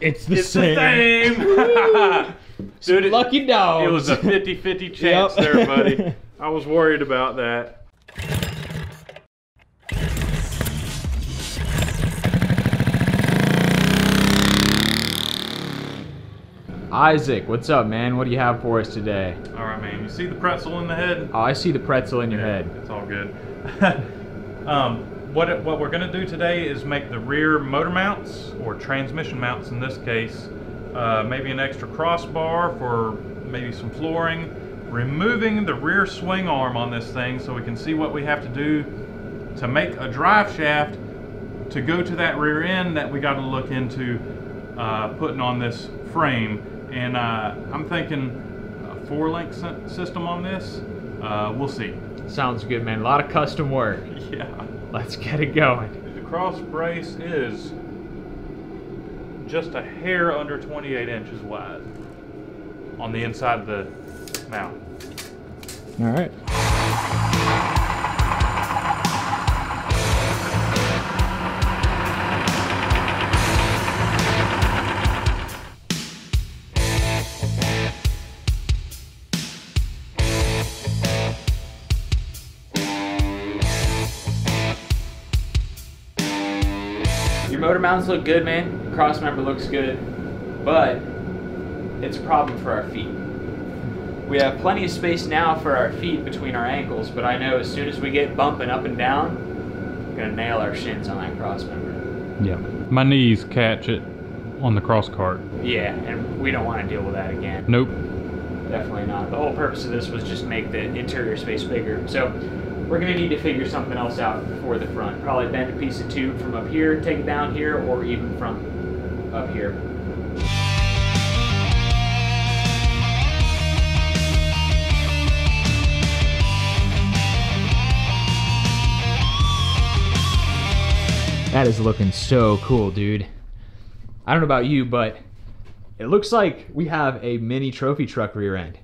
It's the It's same. the same. Dude, it, Lucky dog. it was a 50-50 chance Yep. there, buddy. I was worried about that. Isaac, what's up, man? What do you have for us today? All right, man. You see the pretzel in the head? Oh, I see the pretzel in your head. It's all good. um, what it- what we're gonna do today is make the rear motor mounts or transmission mounts in this case. Uh, maybe an extra crossbar for maybe some flooring. Removing the rear swing arm on this thing so we can see what we have to do to make a drive shaft to go to that rear end that we got to look into uh, putting on this frame. And uh, I'm thinking a four link system on this. Uh, we'll see. Sounds good, man. A lot of custom work. Yeah. Let's get it going. The cross brace is just a hair under 28 inches wide on the inside of the mount. All right. Your motor mounts look good, man. Cross member looks good, but it's a problem for our feet. We have plenty of space now for our feet between our ankles, but I know as soon as we get bumping up and down, we're gonna nail our shins on that cross member. Yeah. My knees catch it on the cross cart. Yeah, and we don't want to deal with that again. Nope. Definitely not. The whole purpose of this was just make the interior space bigger. So we're gonna need to figure something else out for the front. Probably bend a piece of tube from up here, take it down here, or even from up here. That is looking so cool, dude. I don't know about you, but it looks like we have a mini trophy truck rear end.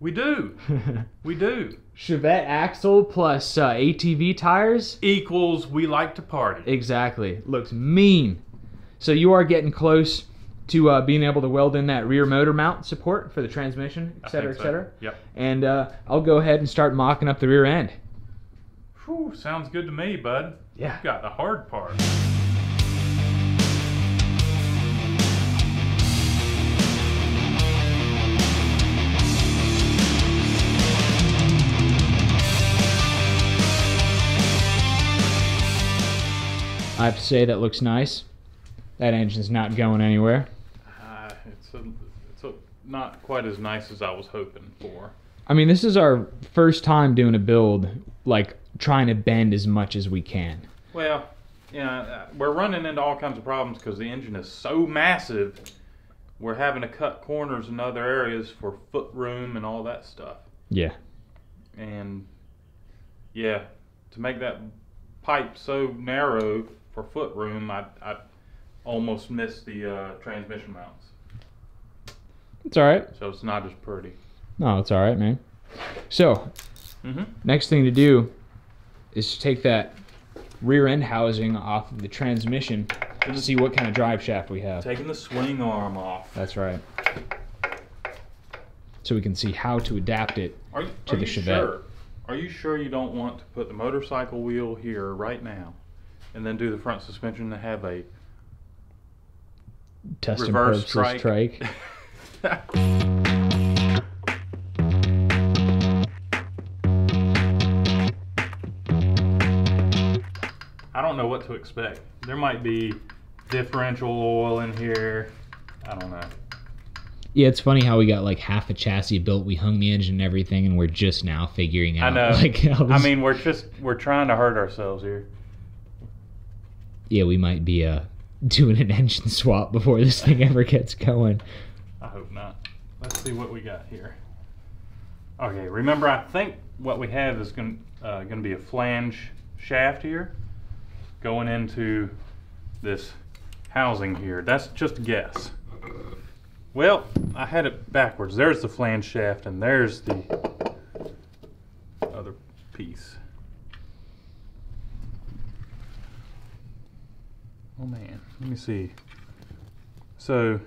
We do. We do. Chevette axle plus uh, ATV tires. Equals we like to party. Exactly. Looks mean. So you are getting close to uh, being able to weld in that rear motor mount support for the transmission, et cetera, et cetera. Yep. And uh, I'll go ahead and start mocking up the rear end. Whew, sounds good to me, bud. Yeah. You got the hard part. I have to say that looks nice. That engine's not going anywhere. Uh, it's a, it's a, not quite as nice as I was hoping for. I mean, this is our first time doing a build, like trying to bend as much as we can. Well, yeah, uh, we're running into all kinds of problems because the engine is so massive. We're having to cut corners in other areas for foot room and all that stuff. Yeah. And yeah, to make that pipe so narrow for foot room, I, I almost missed the uh, transmission mounts. It's all right. So it's not as pretty. No, it's all right, man. So, Mm-hmm. next thing to do is to take that rear end housing off of the transmission to see what kind of drive shaft we have. Taking the swing arm off. That's right. So we can see how to adapt it. You, to are the you Chevette. sure? Are you sure you don't want to put the motorcycle wheel here right now, and then do the front suspension to have a Test and reverse purposes trike? trike. I don't know what to expect. There might be differential oil in here. I don't know. Yeah, it's funny how we got like half a chassis built. We hung the engine and everything, and we're just now figuring out. I know. Like, how I mean, we're just we're trying to hurt ourselves here. Yeah, we might be uh doing an engine swap before this thing ever gets going. I hope not. Let's see what we got here. Okay, remember I think what we have is going uh, going to be a flange shaft here going into this housing here. That's just a guess. Well, I had it backwards. There's the flange shaft and there's the other piece. Oh man, let me see. So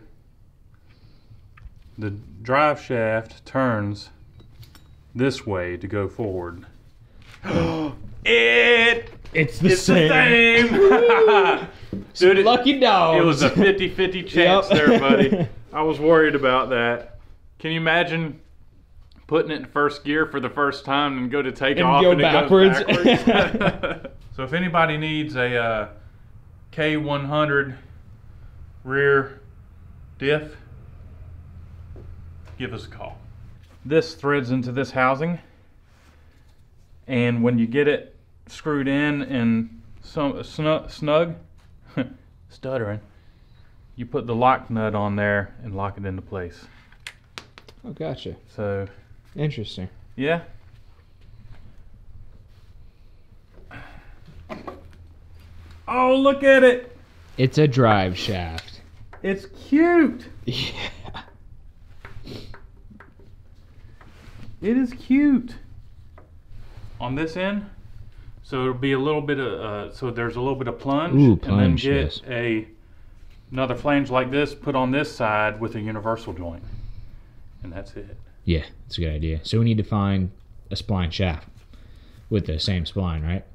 the drive shaft turns this way to go forward. it It's the it's same. the same. Dude, it, Lucky dogs. it was a 50-50 chance Yep. there, buddy. I was worried about that. Can you imagine putting it in first gear for the first time and go to take And off go and backwards? it goes backwards? so if anybody needs a uh, K100 rear diff, give us a call. This threads into this housing, and when you get it screwed in and some snug, snug stuttering, you put the lock nut on there and lock it into place. oh, gotcha. So Interesting. yeah. Oh, look at it! It's a drive shaft. It's cute. Yeah. It is cute. On this end, so it'll be a little bit of uh, so there's a little bit of plunge, Ooh, and then plunge, get yes. a another flange like this put on this side with a universal joint, and that's it. Yeah, it's a good idea. So we need to find a spline shaft with the same spline, right?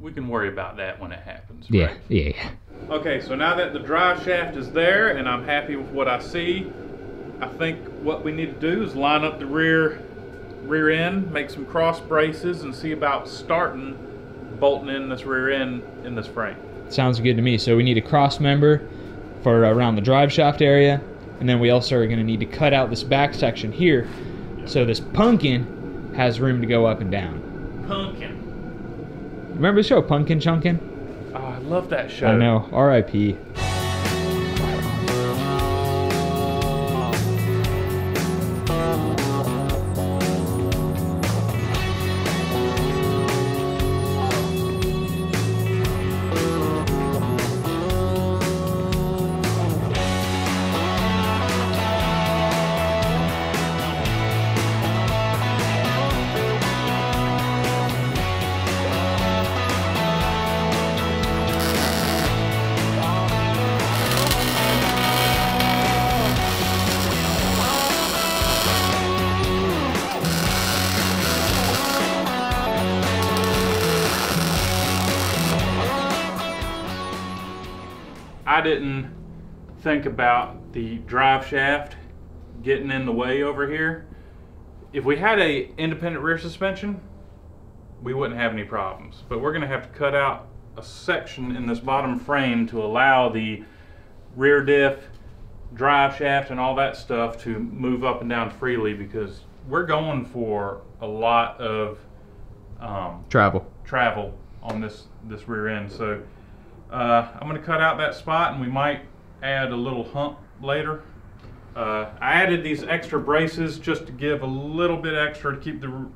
We can worry about that when it happens. Yeah, right? yeah, yeah. Okay, so now that the drive shaft is there and I'm happy with what I see, I think what we need to do is line up the rear rear end, make some cross braces, and see about starting bolting in this rear end in this frame. Sounds good to me. So we need a cross member for around the drive shaft area, and then we also are going to need to cut out this back section here, so this pumpkin has room to go up and down. Pumpkin. Remember the show Punkin' Chunkin? Oh, I love that show. I know. R.I.P. I didn't think about the drive shaft getting in the way over here. If we had a independent rear suspension, we wouldn't have any problems. But we're gonna have to cut out a section in this bottom frame to allow the rear diff, drive shaft, and all that stuff to move up and down freely because we're going for a lot of um, Travel. travel on this this rear end. So uh, I'm going to cut out that spot, and we might add a little hump later. Uh, I added these extra braces just to give a little bit extra to keep the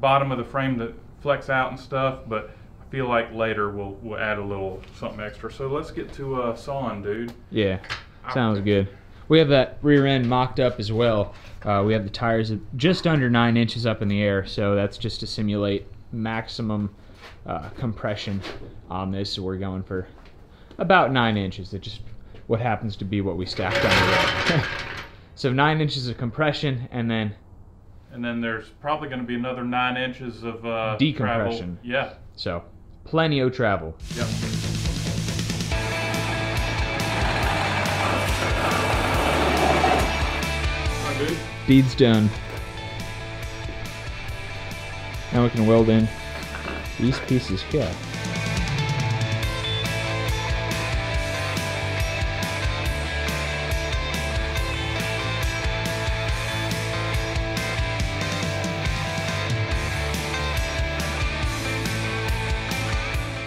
bottom of the frame to flex out and stuff. But I feel like later we'll we'll add a little something extra. So let's get to uh, sawing, dude. Yeah, sounds good. We have that rear end mocked up as well. Uh, we have the tires just under nine inches up in the air, so that's just to simulate maximum uh, compression on this. So we're going for about nine inches. It just what happens to be what we stacked on the road. so nine inches of compression, and then And then there's probably going to be another nine inches of uh, Decompression. Travel. Yeah. so plenty of travel. Yep. Bead's done. Now we can weld in these pieces here.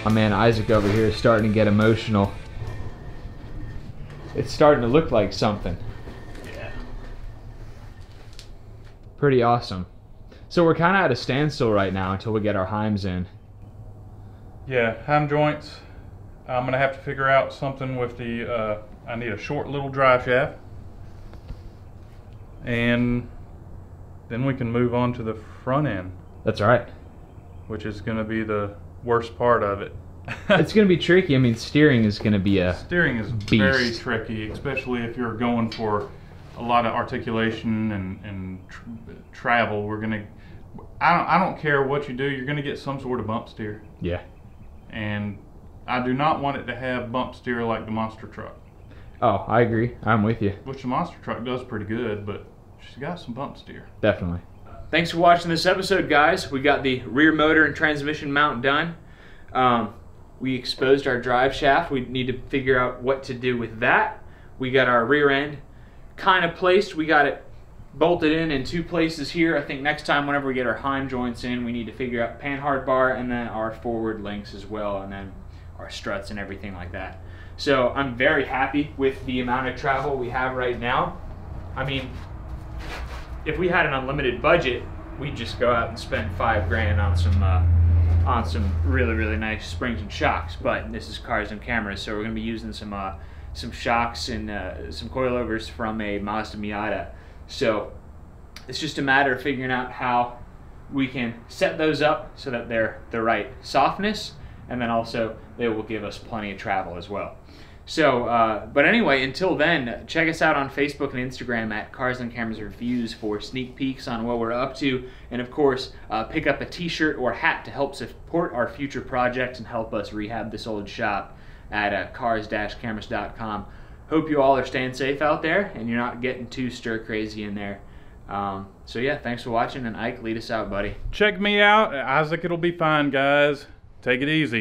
My man Isaac over here is starting to get emotional. It's starting to look like something. Yeah. Pretty awesome. So we're kind of at a standstill right now until we get our Heims in. Yeah, heim joints. I'm gonna have to figure out something with the. Uh, I need a short little drive shaft, and then we can move on to the front end, That's right. which is gonna be the worst part of it. it's going to be tricky. I mean, steering is going to be a Steering is Beast. very tricky, especially if you're going for a lot of articulation and, and tr- travel. We're gonna, I don't, I don't care what you do, you're gonna get some sort of bump steer, yeah. And I do not want it to have bump steer like the monster truck, Oh, I agree. I'm with you. which the monster truck does pretty good, but she's got some bump steer. Definitely. Thanks for watching this episode, guys. We got the rear motor and transmission mount done. Um, we exposed our drive shaft. We need to figure out what to do with that. We got our rear end kind of placed. We got it bolted in in two places here. I think next time, whenever we get our Heim joints in, we need to figure out panhard bar and then our forward links as well, and then our struts and everything like that. So I'm very happy with the amount of travel we have right now. I mean, if we had an unlimited budget, we'd just go out and spend five grand on some uh, on some really really nice springs and shocks. But this is cars and cameras, so we're gonna be using some uh, some shocks and uh, some coilovers from a Mazda Miata. So it's just a matter of figuring out how we can set those up so that they're the right softness, and then also they will give us plenty of travel as well. So, uh, but anyway, until then, check us out on Facebook and Instagram at Cars and Cameras Reviews for sneak peeks on what we're up to. And of course, uh, pick up a t shirt or hat to help support our future projects and help us rehab this old shop at uh, cars cameras.com. Hope you all are staying safe out there and you're not getting too stir crazy in there. Um, so, yeah, thanks for watching. And Ike, lead us out, buddy. Check me out, Isaac. It'll be fine, guys. Take it easy.